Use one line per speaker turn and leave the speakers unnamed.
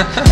Ha ha ha!